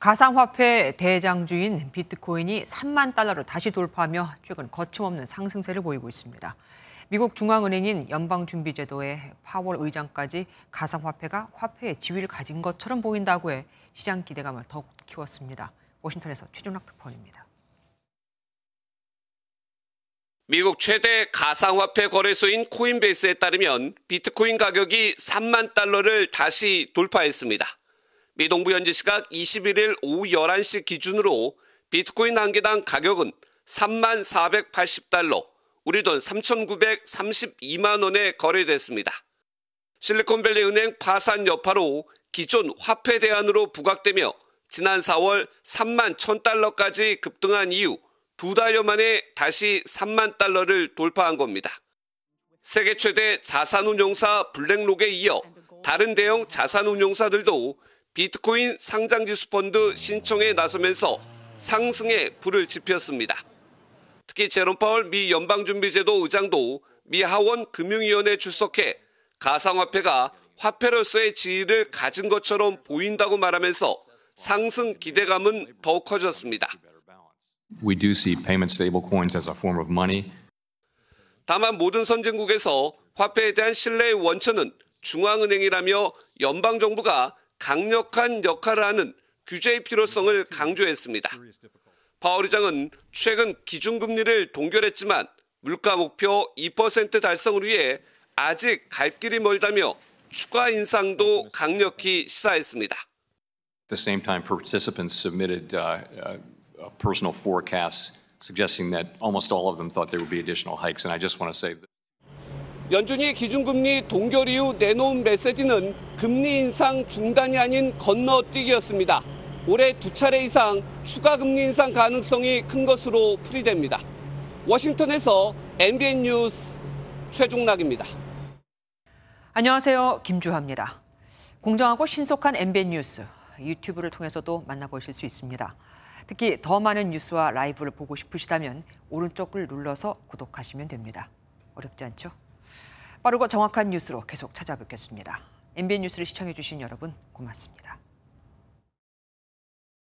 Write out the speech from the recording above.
가상화폐 대장주인 비트코인이 3만 달러를 다시 돌파하며 최근 거침없는 상승세를 보이고 있습니다. 미국 중앙은행인 연방준비제도의 파월 의장까지 가상화폐가 화폐의 지위를 가진 것처럼 보인다고 해 시장 기대감을 더욱 키웠습니다. 워싱턴에서 최종락 특파원입니다. 미국 최대 가상화폐 거래소인 코인베이스에 따르면 비트코인 가격이 3만 달러를 다시 돌파했습니다. 미 동부 현지 시각 21일 오후 11시 기준으로 비트코인 한 개당 가격은 3만 480달러, 우리 돈 3,932만 원에 거래됐습니다. 실리콘밸리 은행 파산 여파로 기존 화폐 대안으로 부각되며 지난 4월 3만 1,000달러까지 급등한 이후 두 달여 만에 다시 3만 달러를 돌파한 겁니다. 세계 최대 자산운용사 블랙록에 이어 다른 대형 자산운용사들도 비트코인 상장지수 펀드 신청에 나서면서 상승에 불을 지폈습니다. 특히 제롬 파월 미 연방준비제도 의장도 미 하원 금융위원회에 출석해 가상화폐가 화폐로서의 지위를 가진 것처럼 보인다고 말하면서 상승 기대감은 더욱 커졌습니다. We do see payment stablecoins as a form of money. 다만 모든 선진국에서 화폐에 대한 신뢰의 원천은 중앙은행이라며 연방정부가 강력한 역할을 하는 규제의 필요성을 강조했습니다. 파월 의장은 최근 기준금리를 동결했지만 물가 목표 2% 달성을 위해 아직 갈 길이 멀다며 추가 인상도 강력히 시사했습니다. At the same time, participants submitted uh, uh, personal forecasts suggesting that almost all of them thought there would be additional hikes. And I just want to say 연준이 기준금리 동결 이후 내놓은 메시지는 금리 인상 중단이 아닌 건너뛰기였습니다. 올해 두 차례 이상 추가 금리 인상 가능성이 큰 것으로 풀이됩니다. 워싱턴에서 MBN 뉴스 최종락입니다. 안녕하세요. 김주하입니다. 공정하고 신속한 MBN 뉴스 유튜브를 통해서도 만나보실 수 있습니다. 특히 더 많은 뉴스와 라이브를 보고 싶으시다면 오른쪽을 눌러서 구독하시면 됩니다. 어렵지 않죠? 빠르고 정확한 뉴스로 계속 찾아뵙겠습니다. MBN 뉴스를 시청해주신 여러분 고맙습니다.